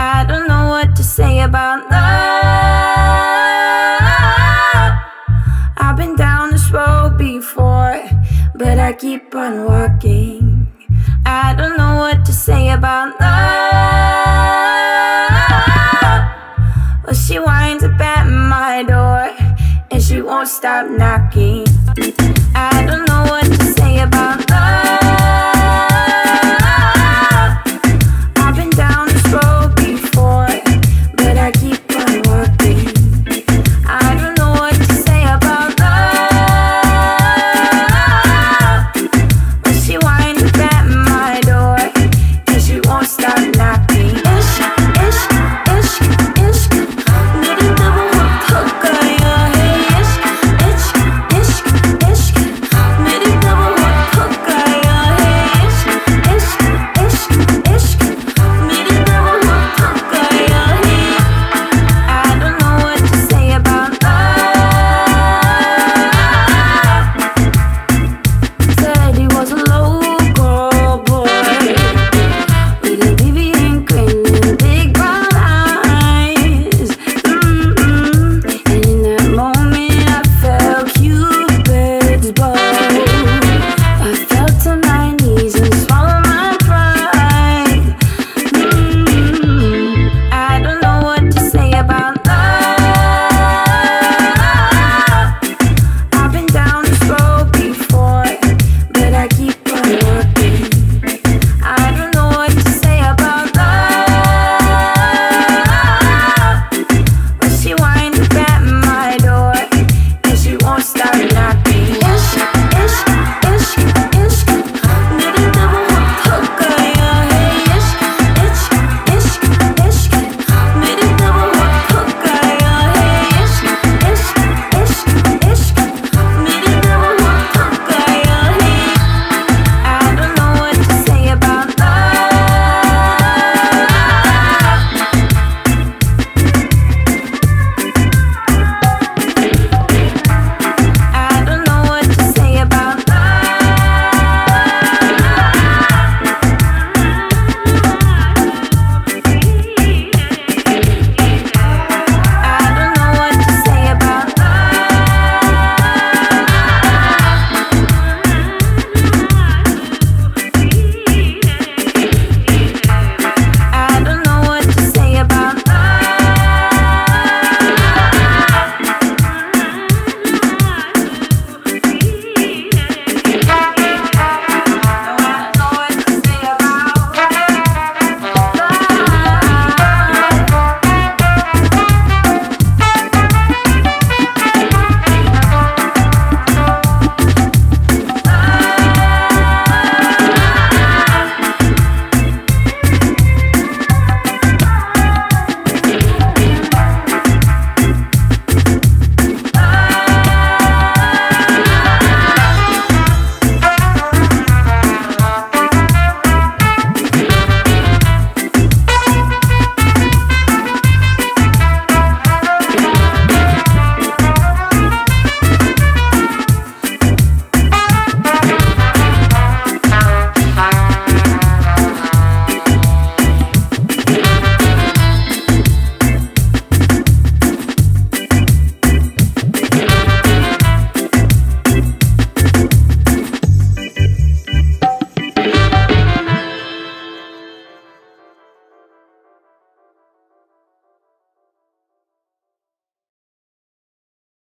I don't know what to say about love. I've been down this road before, but I keep on walking. I don't know what to say about love. Well, she winds up at my door, and she won't stop knocking.